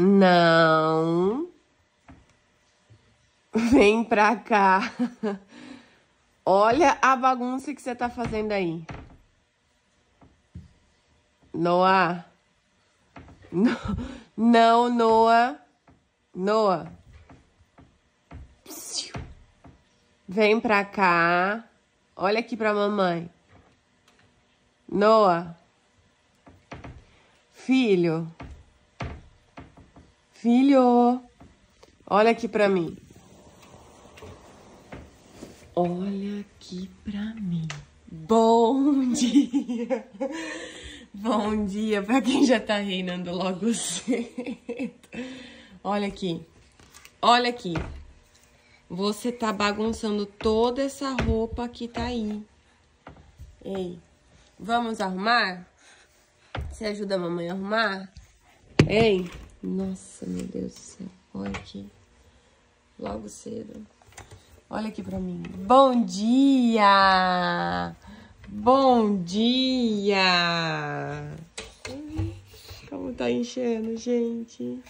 Não. Vem pra cá. Olha a bagunça que você tá fazendo aí. Noah. Não, Noah. Noah. Vem pra cá. Olha aqui pra mamãe. Noah. Filho. Filho. Olha aqui pra mim. Olha aqui pra mim. Bom dia. Bom dia pra quem já tá reinando logo cedo. Olha aqui. Olha aqui. Você tá bagunçando toda essa roupa que tá aí. Ei, vamos arrumar? Você ajuda a mamãe a arrumar? Ei, nossa, meu Deus do céu. Olha aqui. Logo cedo. Olha aqui pra mim. Bom dia! Bom dia! Como tá enchendo, gente?